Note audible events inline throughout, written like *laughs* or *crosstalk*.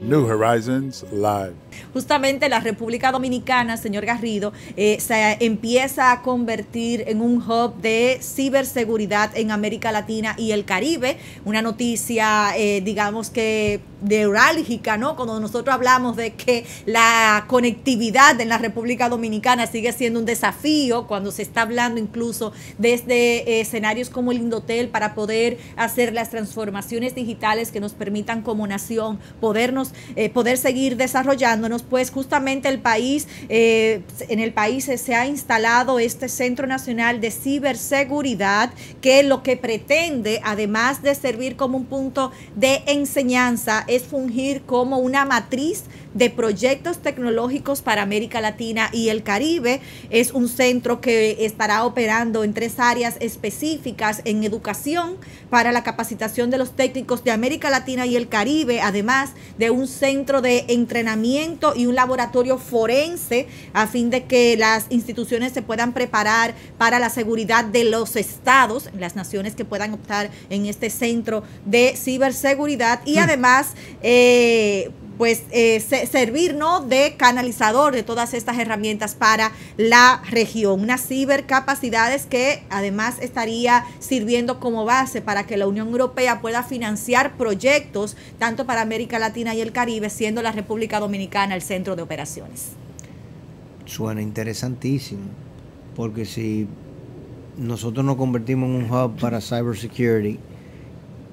New Horizons Live. Justamente la República Dominicana, señor Garrido, eh, se empieza a convertir en un hub de ciberseguridad en América Latina y el Caribe. Una noticia, eh, digamos que neurálgica, ¿no? Cuando nosotros hablamos de que la conectividad en la República Dominicana sigue siendo un desafío, cuando se está hablando incluso desde eh, escenarios como el Indotel para poder hacer las transformaciones digitales que nos permitan como nación podernos, eh, poder seguir desarrollándonos, pues justamente el país, eh, en el país se ha instalado este Centro Nacional de Ciberseguridad que lo que pretende, además de servir como un punto de enseñanza, es fungir como una matriz de proyectos tecnológicos para América Latina y el Caribe. Es un centro que estará operando en tres áreas específicas en educación para la capacitación de los técnicos de América Latina y el Caribe, además de un centro de entrenamiento y un laboratorio forense a fin de que las instituciones se puedan preparar para la seguridad de los estados, las naciones que puedan optar en este centro de ciberseguridad y mm. además eh, pues eh, servir ¿no? de canalizador de todas estas herramientas para la región. Unas cibercapacidades que además estaría sirviendo como base para que la Unión Europea pueda financiar proyectos tanto para América Latina y el Caribe, siendo la República Dominicana el centro de operaciones. Suena interesantísimo, porque si nosotros nos convertimos en un hub para cybersecurity,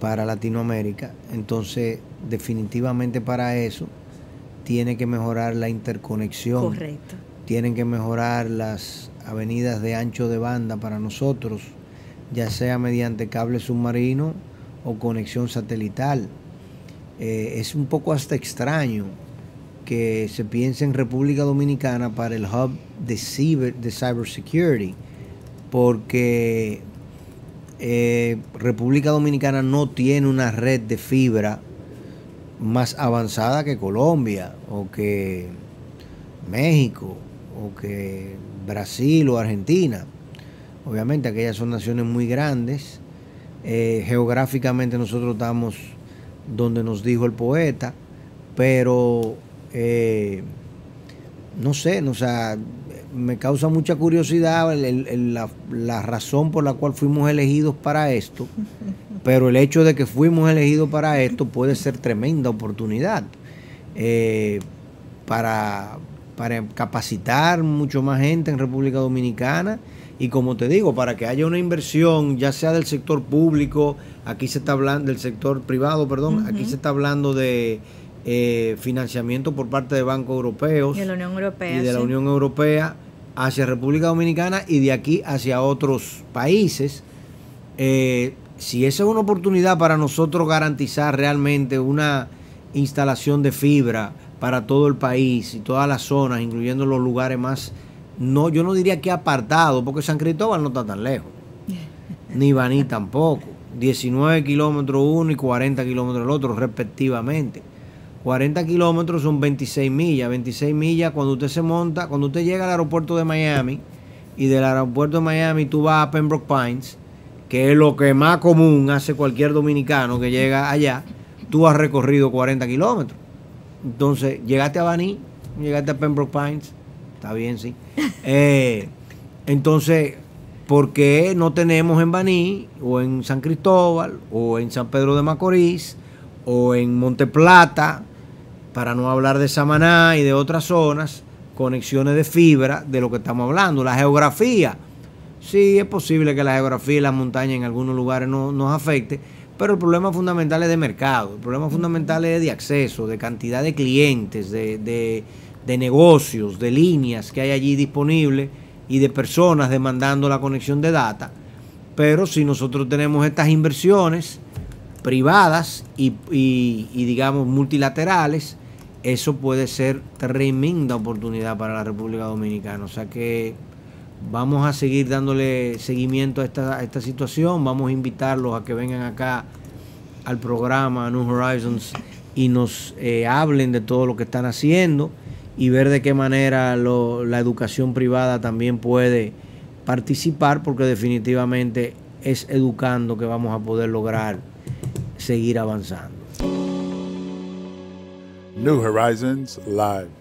para Latinoamérica, entonces definitivamente para eso tiene que mejorar la interconexión. Correcto. Tienen que mejorar las avenidas de ancho de banda para nosotros, ya sea mediante cable submarino o conexión satelital. Eh, es un poco hasta extraño que se piense en República Dominicana para el hub de, cyber, de cybersecurity, porque eh, República Dominicana no tiene una red de fibra más avanzada que Colombia o que México o que Brasil o Argentina. Obviamente aquellas son naciones muy grandes. Eh, geográficamente nosotros estamos donde nos dijo el poeta, pero eh, no sé, o sea, me causa mucha curiosidad la, razón por la cual fuimos elegidos para esto, *laughs* pero el hecho de que fuimos elegidos para esto puede ser tremenda oportunidad eh, para, para capacitar mucho más gente en República Dominicana y como te digo, para que haya una inversión, ya sea del sector público, aquí se está hablando del sector privado, perdón, aquí se está hablando de eh, financiamiento por parte de bancos europeos de la Unión Europea, y de la Unión Europea hacia República Dominicana y de aquí hacia otros países. Eh, si esa es una oportunidad para nosotros garantizar realmente una instalación de fibra para todo el país y todas las zonas, incluyendo los lugares más, no, yo no diría que apartado, porque San Cristóbal no está tan lejos, *laughs* ni Baní tampoco, 19 kilómetros uno y 40 kilómetros el otro, respectivamente. 40 kilómetros son 26 millas. 26 millas cuando usted se monta, cuando usted llega al aeropuerto de Miami y del aeropuerto de Miami tú vas a Pembroke Pines, que es lo que más común hace cualquier dominicano que llega allá, tú has recorrido 40 kilómetros. Entonces, llegaste a Baní, llegaste a Pembroke Pines, está bien, sí. *laughs* Eh, entonces, ¿por qué no tenemos en Baní o en San Cristóbal o en San Pedro de Macorís o en Monte Plata? Para no hablar de Samaná y de otras zonas, conexiones de fibra de lo que estamos hablando. La geografía, sí es posible que la geografía y las montañas en algunos lugares no, nos afecte, pero el problema fundamental es de mercado, el problema fundamental es de acceso, de cantidad de clientes, de, de negocios, de líneas que hay allí disponibles y de personas demandando la conexión de data. Pero si nosotros tenemos estas inversiones privadas y digamos multilaterales, eso puede ser tremenda oportunidad para la República Dominicana. O sea que vamos a seguir dándole seguimiento a esta, situación, vamos a invitarlos a que vengan acá al programa New Horizons y nos eh, hablen de todo lo que están haciendo y ver de qué manera la educación privada también puede participar, porque definitivamente es educando que vamos a poder lograr seguir avanzando. New Horizons Live.